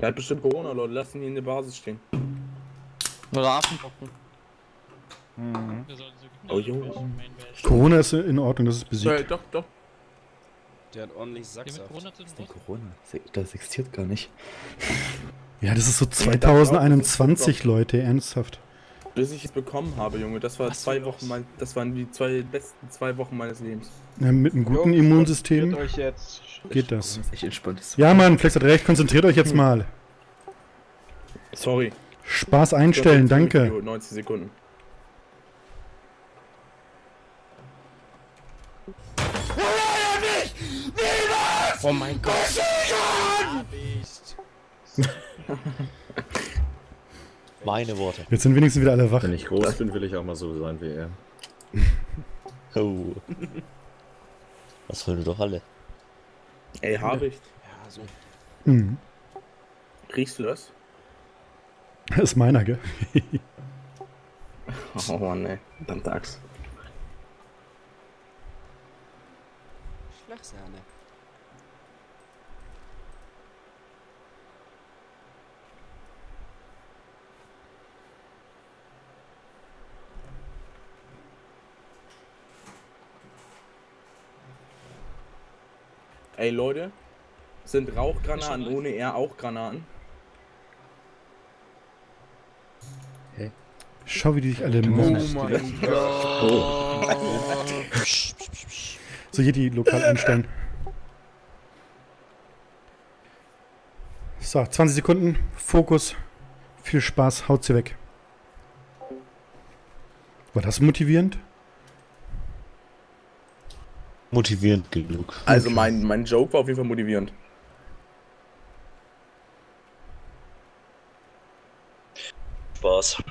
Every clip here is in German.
Der hat bestimmt Corona, Leute. Lasst ihn hier in der Basis stehen. Oder Affenpocken. So Oh, Junge. Corona ist in Ordnung, das ist Äh, besiegt. doch, doch. Der hat ordentlich Der Sacksaft. mit Corona zu den Den Brust? Corona. Das existiert gar nicht. Ja, das ist so 2021, Leute, ernsthaft. Bis ich es bekommen habe, Junge. Das war zwei Wochen mein, das waren die zwei besten zwei Wochen meines Lebens. Ja, mit einem guten Jungs, Immunsystem konzentriert euch jetzt. geht das. Echt entspanntes Ja, Mann, Flex hat recht, konzentriert euch jetzt mal. Sorry. Spaß einstellen, danke. 90 Sekunden. Oh mein Gott. Meine Worte. Jetzt sind wenigstens wieder alle wach. Wenn ich groß bin, will ich auch mal so sein wie er. Oh. Das wollen wir doch alle. Ey, habe ich. Ja, so. Hm. Riechst du das? Das ist meiner, gell? Oh Mann, ey. Dann sag's. Schlagsahne. Ey, Leute. Sind Rauchgranaten ohne er auch Granaten? Schau, wie die sich alle Oh machen. mein Gott. So, hier die lokal einstellen. So, 20 Sekunden. Fokus. Viel Spaß. Haut sie weg. War das motivierend? Motivierend genug. Also mein, mein Joke war auf jeden Fall motivierend. Spaß.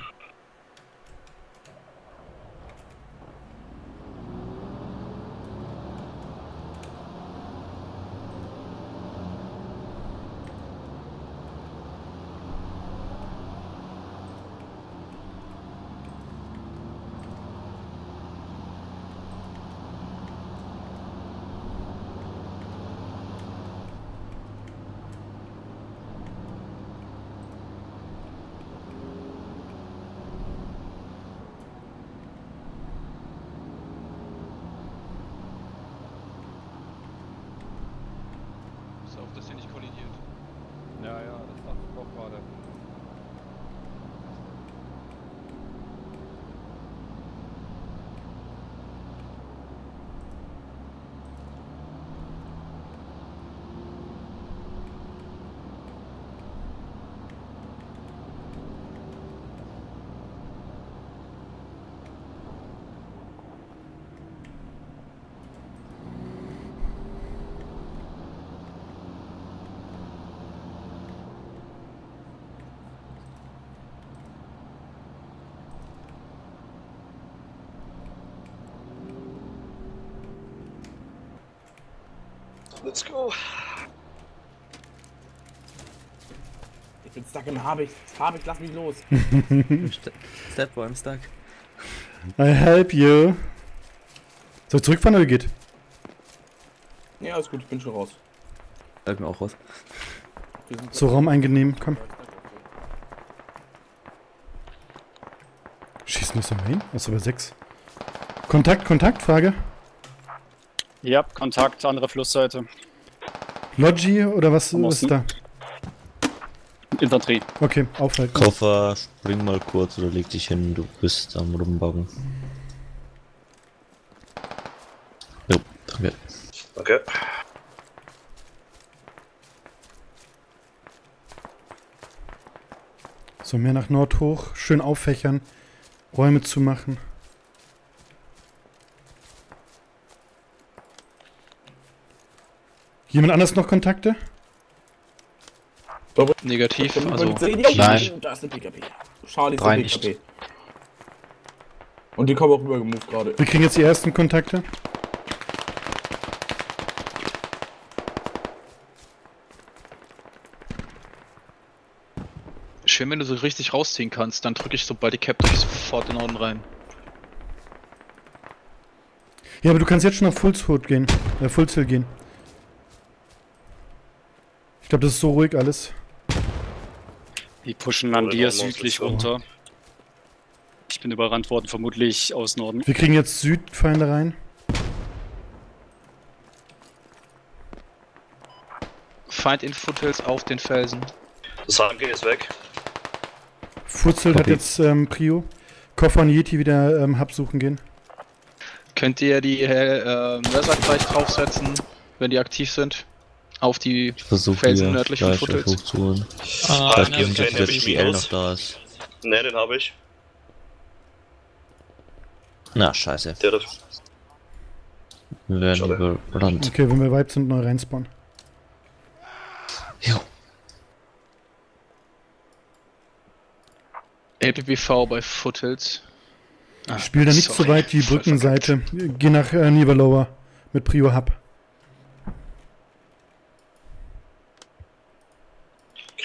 Pass auf, dass ihr nicht kollidiert. Ja, ja, das dachte ich auch gerade. Let's go. Ich bin stuck im Habicht. Habicht, lass mich los. Step I'm stuck. I help you. Soll ich zurückfahren oder geht? Ja, ist gut, ich bin schon raus. Sag mir auch raus. So, Raum eingenehm, komm. Schießen wir so Main? Achso, bei 6. Kontakt, Kontakt, Frage. Ja, Kontakt, andere Flussseite. Logi oder was, Am was ist Osten. da? Infanterie. Okay, aufhalten. Koffer, spring mal kurz oder leg dich hin, du bist am Rumbaggen. Jo, danke. Danke. So, mehr nach Nord hoch. Schön auffächern. Räume zu machen. Jemand anders noch Kontakte? Negativ, Also. Nein. Da ist eine PKP. Charlie ist Drei eine PKP. Und die kommen auch rüber gemoved gerade. Wir kriegen jetzt die ersten Kontakte. Schön, wenn du so richtig rausziehen kannst, dann drücke ich sobald die Captain sofort in Norden rein. Ja, aber du kannst jetzt schon auf Fullshoot gehen. Äh, Fullsail gehen. Ich glaube, das ist so ruhig alles. Die pushen an dir südlich runter. Ich bin überrannt worden, vermutlich aus Norden. Wir kriegen jetzt Südfeinde rein. Feind in Foothills auf den Felsen. Das HMG ist weg. Furzelt hat jetzt ähm, Prio. Koffer und Yeti wieder ähm, Hub suchen gehen. Könnt ihr die äh, Mörser gleich draufsetzen, wenn die aktiv sind? Auf die Ich versuche Felsen nördlich von Foothills. hochzuholen. Ah, geben ist dass okay, der ich GL noch da ist. Ne, den habe ich. Na, scheiße. Der das. Wir werden überrannt. Okay, wenn wir weit sind, neu reinspawnen. Jo. LPPV bei Foothills. Ah, Ich spiele da nicht so sorry. weit die Brückenseite. Geh nach äh, Niederlower mit Prio Hub.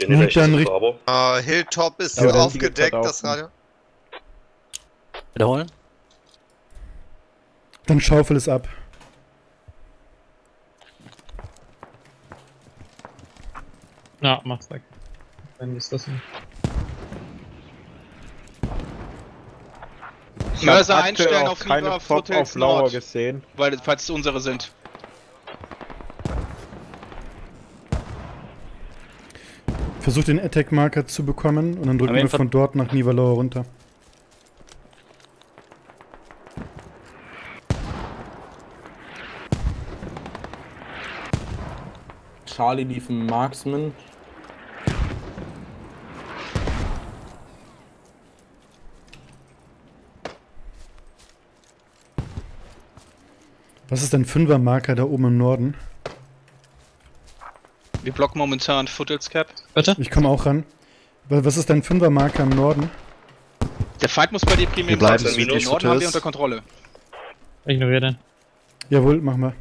Okay, Und ich dann ist richt- aber. Äh, Hilltop ist dann aufgedeckt, das Radio. Wiederholen? Dann schaufel es ab. Ja, mach's weg. Dann ist das nicht. Mörser einstellen auf Nieder Foothills Nord, gesehen. weil, falls es unsere sind. Versucht den Attack-Marker zu bekommen und dann drücken wir von dort nach Niederlower runter. Charlie lief ein Marksman. Was ist dein Fünfer-Marker da oben im Norden? Wir blocken momentan Foothills Cap. Bitte? Ich komme auch ran. Wa- Was ist dein Fünfer-Marker im Norden? Der Feind muss bei dir primär Wir bleiben sein. Den südlich Norden haben wir Foothills. unter Kontrolle. Ignoriere den. Jawohl, machen wir.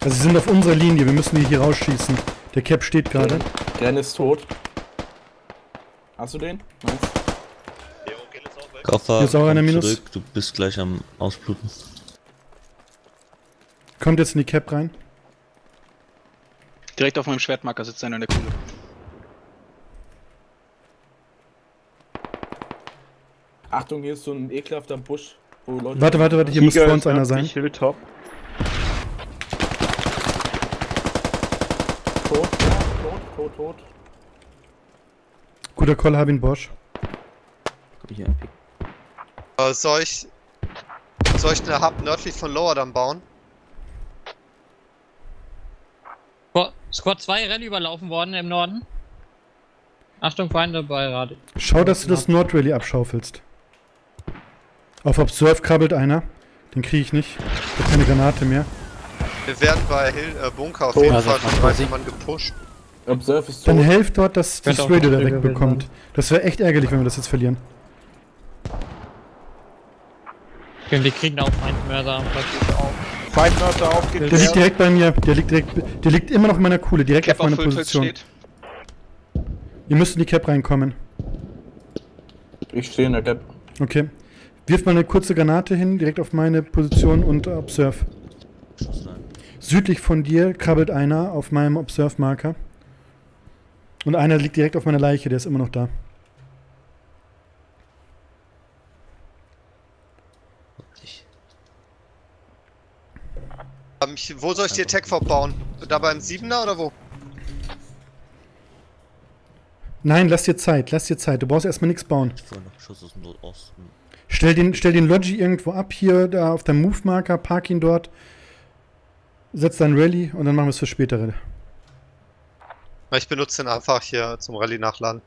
Also sie sind auf unserer Linie, wir müssen die hier rausschießen. Der Cap steht gerade. Gren ist tot. Hast du den? Nice. Weg. Koffer, Hier ist auch einer Minus. zurück. Du bist gleich am Ausbluten. Kommt jetzt in die Cap rein. Direkt auf meinem Schwertmarker sitzt einer in der Kuhle. Achtung, hier ist so ein ekelhafter Busch, wo Leute. Warte, warte, warte, hier muss vor uns einer sein. Hilltop. Tot, tot, tot, tot. Guter Call, Harbin Bosch. Komm hier. Äh, soll ich. Soll ich eine Hub nördlich von Lower dann bauen? Squad- Squad 2 Rallye überlaufen worden im Norden. Achtung, Feinde bei Radio. Schau, dass du das Nordrallye abschaufelst. Auf Observe krabbelt einer. Den kriege ich nicht. Ich hab keine Granate mehr. Wir werden bei Hill äh, Bunker auf Oh, jeden Fall von man 30 sie. Mann gepusht. Observe ist tot. Dann helft dort, dass das Radio da wegbekommt. Das wäre echt ärgerlich, wenn wir das jetzt verlieren. Okay, wir kriegen auch einen Mörser am Platz. Feindmörder aufgeklärt. Der liegt direkt bei mir. Der liegt direkt. Der liegt immer noch in meiner Kuhle, direkt Cap auf meiner Position. steht. Ihr müsst in die Cap reinkommen. Ich stehe in der Gap. Okay. Wirf mal eine kurze Granate hin, direkt auf meine Position und Observe. Südlich von dir krabbelt einer auf meinem Observe-Marker. Und einer liegt direkt auf meiner Leiche, der ist immer noch da. Ich- Ähm, ich, wo soll ich die Attack Fob bauen? Da beim 7er oder wo? Nein, lass dir Zeit, lass dir Zeit. Du brauchst erstmal nichts bauen. Ich noch Schuss aus dem Nordosten. Stell den, stell den Logi irgendwo ab, hier da auf deinem Move-Marker, park ihn dort. Setz dein Rally und dann machen wir es für spätere. Ich benutze den einfach hier zum Rallye nachladen.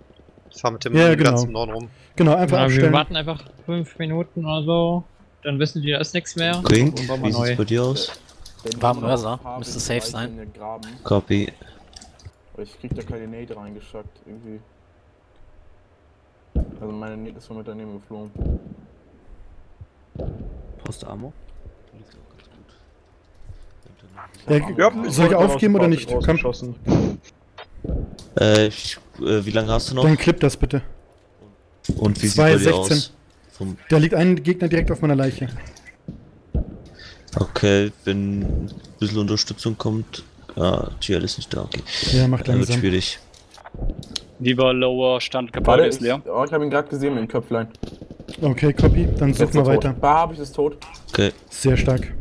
Ich fahre mit dem Ja, im genau. ganzen Norden rum. Genau, einfach Ja, wir abstellen. warten einfach 5 Minuten oder so. Dann wissen die, da ist nichts mehr. Grink, Und bauen wir wie sieht's neu. bei dir aus? War Mörser. Müsste safe sein. Copy. Aber ich krieg da keine Nade reingeschackt, irgendwie. Also meine Nade ist von mit daneben geflogen. Du Ammo? Ja, soll ich aufgeben oder nicht? Komm, Äh, ich, äh, wie lange hast du noch? dann clip das bitte. Und wie sieht Zwei, bei dir 16. aus? Vom, Da liegt ein Gegner direkt auf meiner Leiche. Okay, wenn ein bisschen Unterstützung kommt. Ah, GL ist nicht da, okay. Ja, macht Dann wird langsam. schwierig. Lieber Lower Warte, Standgebäude ist leer. oh, ich habe ihn gerade gesehen im Köpflein. Okay, copy. Dann suchen ist wir er weiter. Da habe ich es tot. Okay, Sehr stark.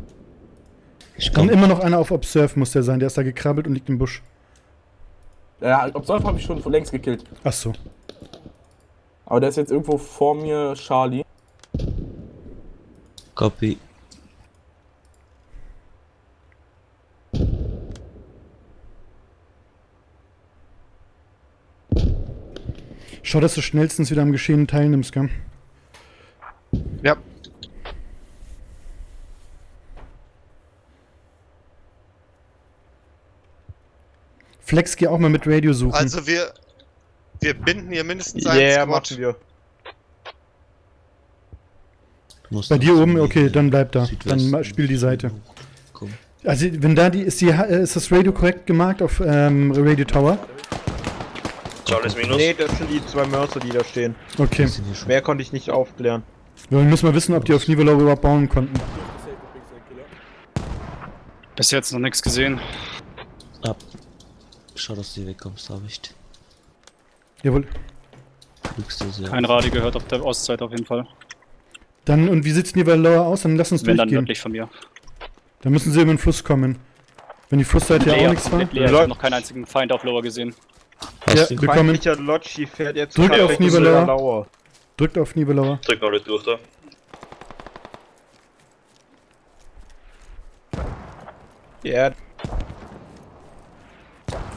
ich Dann komm. immer noch einer auf Observe muss der sein. Der ist da gekrabbelt und liegt im Busch. Ja, Absolv habe ich schon längst gekillt. Ach so. Aber der ist jetzt irgendwo vor mir, Charlie. Copy. Schau, dass du schnellstens wieder am Geschehen teilnimmst, gell? Ja. Flex, geh auch mal mit Radio suchen. Also wir, wir binden hier mindestens einen Yeah, Squad. machen wir. Du musst Bei dir oben, okay, dann bleib da. Südwesten. Dann spiel die Seite. Komm. Also, wenn da die ist, die, äh, ist das Radio korrekt gemarkt auf ähm, Radio Tower? Charles Minus. Nee, das sind die zwei Mörser, die da stehen. Okay. Mehr konnte ich nicht aufklären. Wir müssen mal wissen, ob die auf Nivelo überhaupt bauen konnten. Bis jetzt noch nichts gesehen. Ab. Schau, dass du hier wegkommst, habe ich. Jawohl. Kein Radio gehört auf der Ostseite auf jeden Fall. Dann, und wie sieht Nivelo aus? Dann lass uns Wenn dann durchgehen. nördlich von mir. Dann müssen sie über den Fluss kommen. Wenn die Flussseite ja auch nichts war. leer. Ich habe noch keinen einzigen Feind auf Lower gesehen. Ja, du ihn? wir kommen. Feindlicher Lodgy fährt jetzt Drück gerade auf Richtung Nivelauer. Lauer. Drückt auf Nivelower. Drück mal nicht durch da. Ja,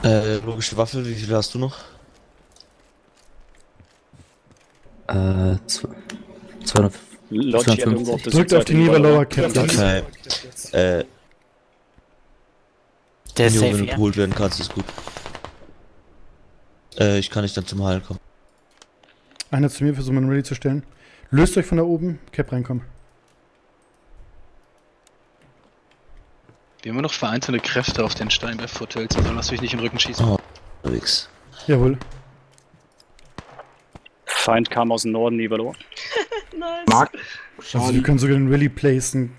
Äh, logische Waffe, wie viele hast du noch? Äh, zw- 200. Lodgy Drückt auf die. Nivelower Cap. Okay. Äh, Der ist safe, wenn du geholt werden kannst, ist gut. Äh, ich kann nicht dann zum Heilen kommen. Einer zu mir, versuchen wir ready zu stellen. Löst euch von da oben, Cap reinkommen. Wir haben noch vereinzelte Kräfte auf den Steinberg-Foothills, also lass mich nicht in den Rücken schießen. Oh. Unterwegs. Jawohl. Feind kam aus dem Norden, Nivelo. Mark, Also wir können sogar den Rally placen.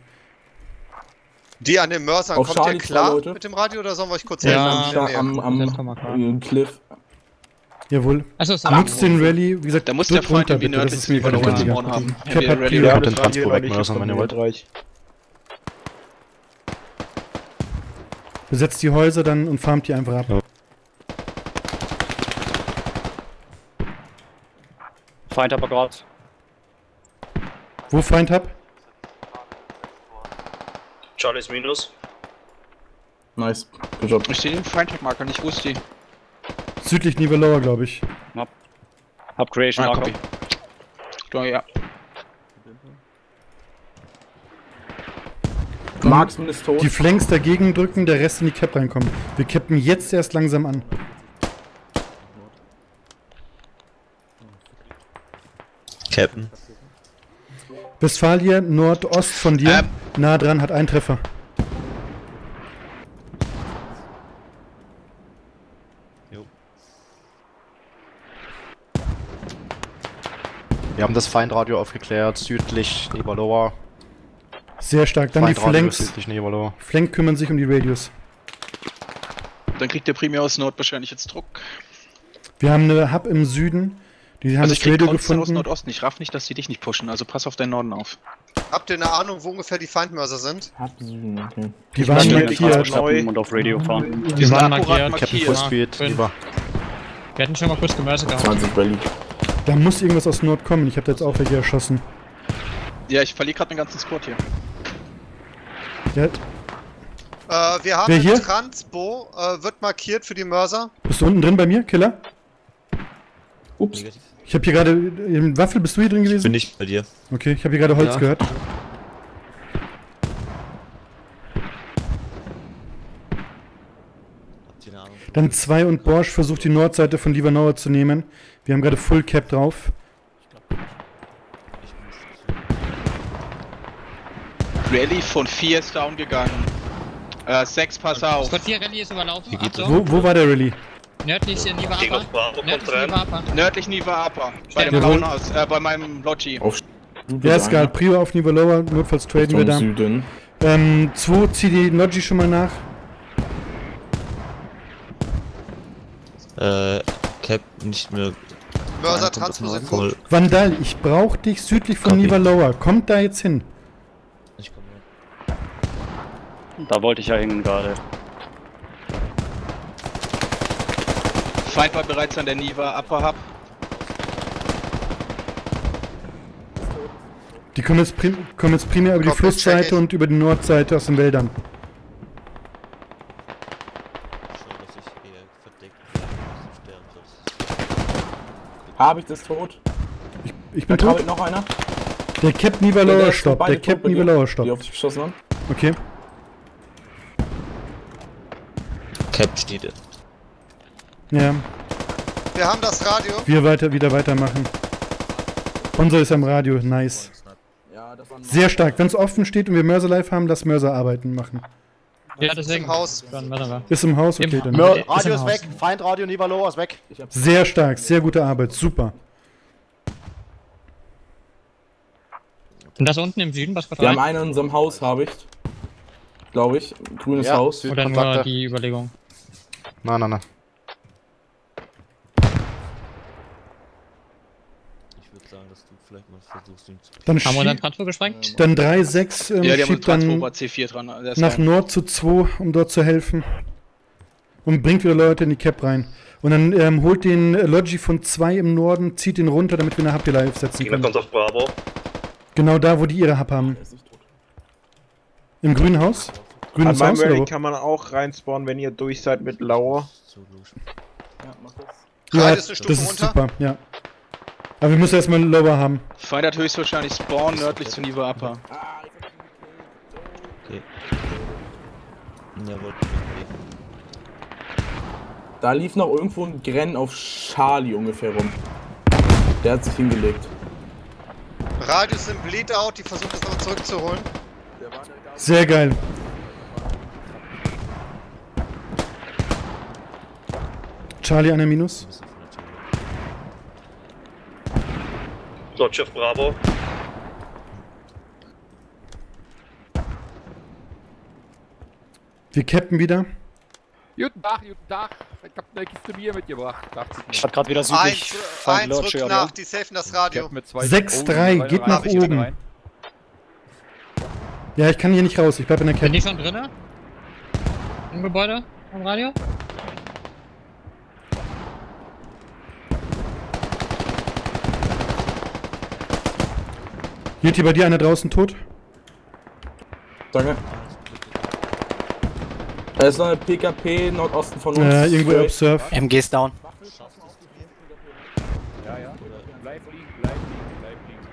Die an den Mörsern, Auf kommt ihr Charlie zwei klar Leute. mit dem Radio oder sollen wir euch kurz Ja. helfen? Da am, am, am Cliff. Jawohl. Achso, so. Nutzt den Rally, wie gesagt, Da muss der Freund runter, bitte, das ist mir gerade wichtiger. Haben. Hat wir Prio. Rally- ja, den Transport von wenn ihr wollt. Besetzt die Häuser dann und farmt die einfach ab. Ja. Feind aber gerade. Wo Feind hab? Charles Minus. Nice. Good job. Ich sehe den Feindtag-Marker nicht, wo ist die? Südlich Nivelower, glaube ich. Hab Creation Ah, copy. Ja, ja. Marksman ist tot. Die Flanks dagegen drücken, der Rest in die Cap reinkommen. Wir cappen jetzt erst langsam an. Captain. Westfalia, Nordost von dir, Ähm. nah dran, hat einen Treffer. Wir haben das Feindradio aufgeklärt, südlich Nebaloa. Sehr stark. Dann die Feindradio Flanks. südlich Nebaloa. Flank kümmern sich um die Radius. Dann kriegt der Primär aus Nord wahrscheinlich jetzt Druck. Wir haben eine Hub im Süden. Die haben also ich krieg Radio Konstanz aus gefunden. Nordosten. Ich raff nicht, dass die dich nicht pushen, also pass auf deinen Norden auf. Habt ihr eine Ahnung, wo ungefähr die Feindmörser sind? Hab Süden, okay. Die waren Ich will markiert. stoppen und auf Radio fahren. Die sind waren markiert. markiert. Captain Fullspeed, fünf. lieber. Wir hatten schon mal kurz gemörsert gehabt. 20 Rally. Da muss irgendwas aus Nord kommen. Ich habe da jetzt auch welche erschossen. Ja, ich verliere gerade meinen ganzen Squad hier. Ja, Äh, wir haben Wer hier? einen Transpo, äh, wird markiert für die Mörser. bist du unten drin bei mir, Killer? Ups. Ich habe hier gerade. Im Waffel, bist du hier drin Bin gewesen? nicht bei dir. Okay, ich habe hier gerade Holz Ja. gehört. Habt ihr eine Ahnung? Dann 2 und Borsch versucht die Nordseite von Livanauer zu nehmen. Wir haben gerade Full Cap drauf. Rally von 4 ist down gegangen. Äh, 6 pass auf. Squad 4 Rallye ist überlaufen. Achtung. Wo, wo war der Rally? Nördlich in Niva Apa. Nördlich. Niva Apa. Nördlich Niva Apa. Bei dem Jawohl. blauen Haus, äh, bei meinem Lodgy. Ja, ist egal. Prio auf Nivelower, notfalls traden wir da. Süden. Ähm, 2, zieh die Logi schon mal nach. Äh, Cap nicht mehr. Mörser gut. Vandal, ich brauch dich südlich von Copy. Niva Lower. Kommt da jetzt hin. Ich komm mit. Da wollte ich ja hängen gerade. Feind war bereits an der Niva Upper Hub. Die kommen jetzt, prim kommen jetzt primär über die Flussseite it. und über die Nordseite aus den Wäldern. Schau, dass ich eher verdeckt bleibe, dass du sterben sollst. Habe ich das tot? Ich Da bin krabbelt tot. noch einer. Der Cap ist stoppt. Der Cap dir, Lower Die stoppt. auf dich geschossen haben. Okay. Cap steht. Ja, Wir haben das Radio. wir weiter, wieder weitermachen. Unser ist am Radio. Nice. Sehr stark. Wenn es offen steht und wir Mörser live haben, lass Mörser arbeiten machen. Ja, deswegen. Im Haus. Ist im Haus? Okay, dann. Ist Radio ist Haus. weg. Feindradio Nivalo ist weg. Sehr stark. Sehr gute Arbeit. Super. Und das unten im Süden, was Squad Wir haben 3? einen in unserem Haus, habe ich. Glaube ich. Grünes Ja, Haus. Oder nur die Überlegung? Nein, nein, nein. Ich würde sagen, dass du vielleicht mal versuchst, ihn zu. Dann, Haben wir schieb, Transfer gesprengt? dann 3-6 ähm, Ja, schiebt dann Transrover C4 dran. Nach rein. Nord zu 2, um dort zu helfen. Und bringt wieder Leute in die Cap rein. Und dann ähm, holt den Logi von 2 im Norden, zieht ihn runter, damit wir eine die live setzen können. kommt auf Bravo. Genau da, wo die ihre Hub haben. Im grünen Haus? An Grünes meinem Haus Rally kann man auch reinspawnen, wenn ihr durch seid mit Lauer. Ja, mach das. Ja, das ist runter. super, ja. Aber wir müssen erstmal einen Lower haben. Feind hat höchstwahrscheinlich Spawn nördlich zu Niva Upper. Ah. Okay. Ja, wollte ich Da lief noch irgendwo ein Grenn auf Charlie ungefähr rum. Der hat sich hingelegt. Radio ist im Bleed-Out. Die versuchen es aber zurückzuholen. Sehr geil. Charlie einer Minus. ein bisschen von der Dodge auf Bravo. Wir cappen wieder. Guten Tag, guten Tag. Ich hab eine Kiste Bier mitgebracht. Ich Ich hab gerade wieder Eins, südlich Feind eins Lodge, rückt ja. nach. Die safen das Ich Radio. hab mit zwei 6-3, Oh, geht rein, nach rein, oben. rein. Ja, ich kann hier nicht raus. Ich bleib in der Sind Cap. die schon drinne? Im Gebäude? Am Radio? Yeti, bei dir einer draußen tot? Danke. Da ist noch eine PKP Nordosten von uns. Äh, irgendwo Straight. Observe. MG ist down. Ja, ja. Bleib liegen, bleib liegen, bleib liegen.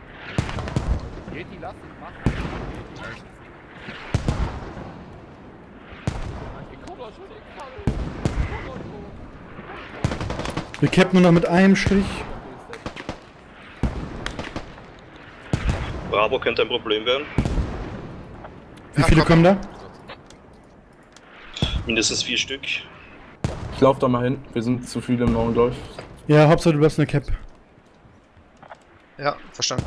Ich komm doch schon. Wir cappen nur noch mit einem Strich. Bravo könnte ein Problem werden. Wie viele komm. kommen da? Mindestens vier Stück. Ich lauf da mal hin. Wir sind zu viele im Norden, glaube ich. Ja, Hauptsache du bleibst in der Cap. Ja, verstanden.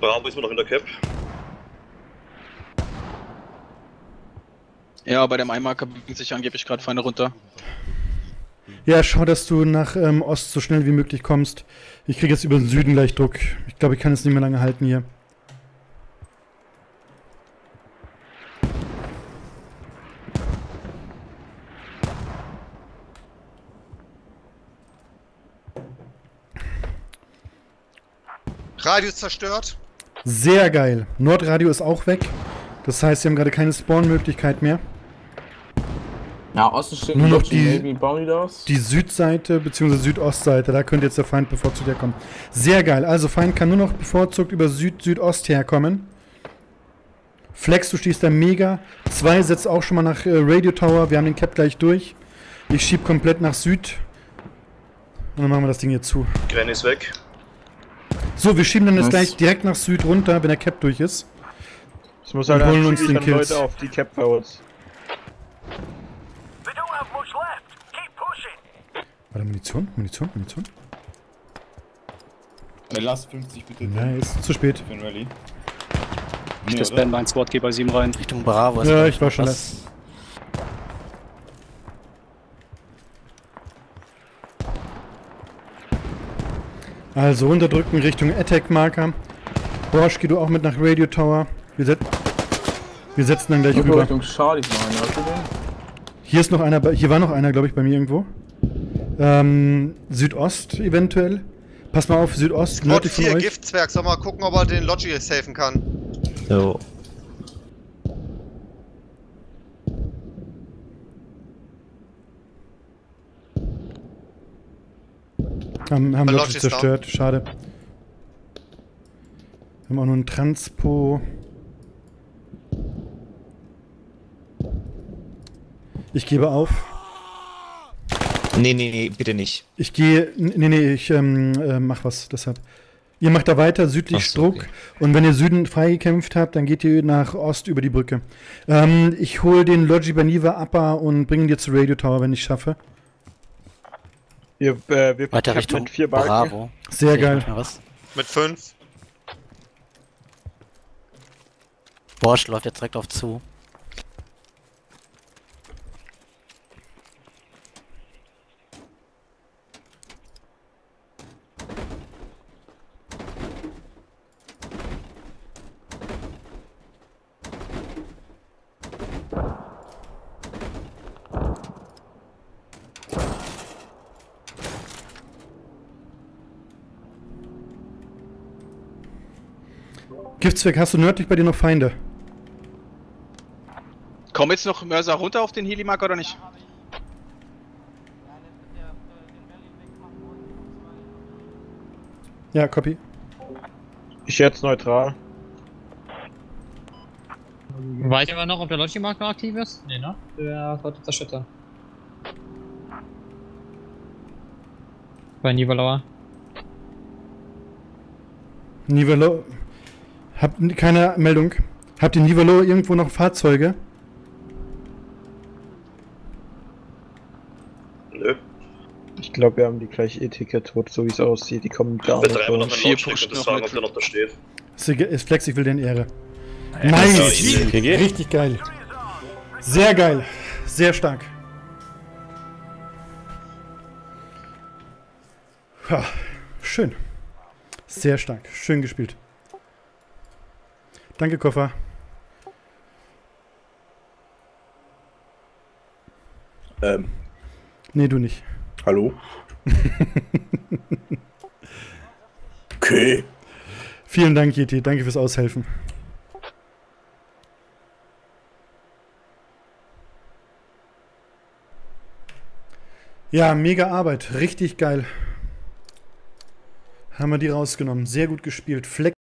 Bravo ist mir noch in der Cap. Ja, bei dem Einmarker bewegen sich angeblich gerade Feinde runter. Ja, schau, dass du nach ähm, Ost so schnell wie möglich kommst. Ich kriege jetzt über den Süden gleich Druck. Ich glaube, ich kann es nicht mehr lange halten hier. Radio ist zerstört. Sehr geil. Nordradio ist auch weg. Das heißt, sie haben gerade keine Spawn-Möglichkeit mehr. Ja, Osten steht Nur noch die-. Die Südseite bzw. Südostseite, da könnte jetzt der Feind bevorzugt herkommen. Sehr geil. Also Feind kann nur noch bevorzugt über Süd-Südost herkommen. Flex, du stehst da mega. Zwei setzt auch schon mal nach äh, Radio Tower. Wir haben den Cap gleich durch. Ich schieb komplett nach Süd. Und dann machen wir das Ding hier zu. Gren ist weg. So, wir schieben dann jetzt Nice. gleich direkt nach Süd runter, wenn der Cap durch ist. Es muss halt holen uns den Kills. Leute auf die Cap bei uns. Warte, Munition? Munition? Munition? Lass 50 bitte. Nice. Zu spät. Für ein Rally. Ich das Band mein Squad, geh bei 7 rein. Richtung Bravo. Ja, ich war schon was. Also runterdrücken Richtung Attack-Marker. Borsch, geh du auch mit nach Radio Tower. Wir, set wir setzen dann gleich rüber. Richtung Charlie noch einer? Hier ist noch einer, hier war noch einer, glaube ich, bei mir irgendwo. Ähm, Südost eventuell. Pass mal auf, Südost, Squad nördlich von 4, euch. Giftzwerg, soll mal gucken, ob er den Logi safen kann. Jo. Haben, haben Lodge ist down. zerstört, schade. Wir haben auch nur ein Transpo. Ich gebe auf. Nee, nee, nee, bitte nicht. Ich gehe. Nee, nee, ich ähm, äh, mach was, deshalb. Ihr macht da weiter, südlich so, Struck. okay. Und wenn ihr Süden freigekämpft habt, dann geht ihr nach Ost über die Brücke. Ähm, ich hole den Logi Baniva Upper und bringe ihn dir zu Radio Tower, wenn ich schaffe. Wir, äh, wir Weiter Richtung mit vier Balken. Bravo. Sehr geil. Mit 5. Borsch läuft jetzt direkt auf zu. Giftzweck, hast du nördlich bei dir noch Feinde? Kommen jetzt noch Mörser runter auf den Helimark oder nicht? Ja, copy. Ich jetzt neutral. Weiß aber noch, ob der Logi-Markt noch aktiv ist? Nee, ne? Der sollte zerschüttern. Bei Nivelauer. Nivelo. Habt n- keine Meldung. Habt ihr Nivelo irgendwo noch Fahrzeuge? Nö. Ich glaube, wir haben die gleiche E-Ticket tot, so wie es aussieht. Die kommen gar nicht Betreiber noch Vier pusht und mit. ob der noch da steht. Ist, Flex, ich will den Ehre. Ja, Nice! Richtig geil. Sehr geil. Sehr stark. Ha, schön. Sehr stark. Schön gespielt. Danke, Koffer. Ähm, Nee, du nicht. hallo? okay. Vielen Dank, Yeti. Danke fürs Aushelfen. Ja, mega Arbeit. Richtig geil. Haben wir die rausgenommen. Sehr gut gespielt. Flex